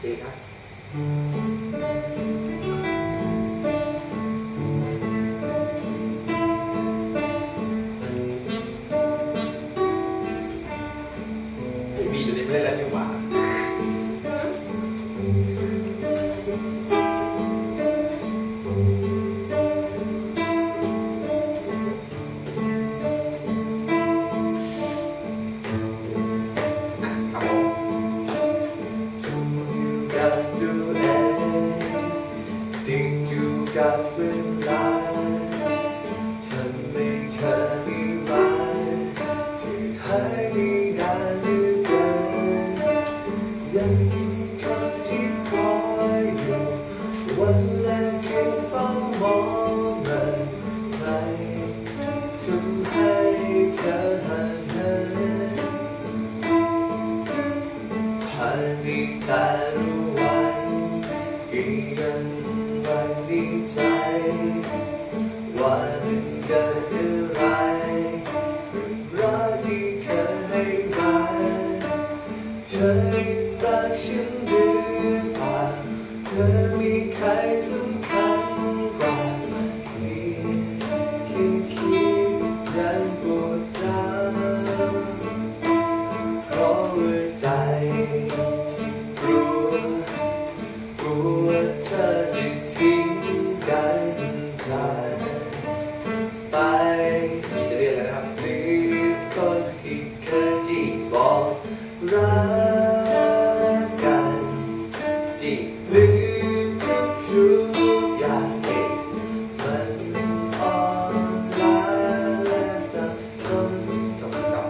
谁干嗯 กับตัวเองติดอยู่กับเวลาทำให้เธอมีไหมที่หายไปนานเหลือเกินยังมีคนที่คอยอยู่วันและคืนเฝ้ามองมันไม่ทำให้เธอห่างเหินผ่านดีแต่รู้ ว่ามันเกิดอะไรรักที่เคยให้มาเธอรักฉันหรือเปล่าเธอมีใครสัก บอกรักกันจริงหรือทุกทุกอย่างเองมันอ่อนล้าและสับสนจบกับ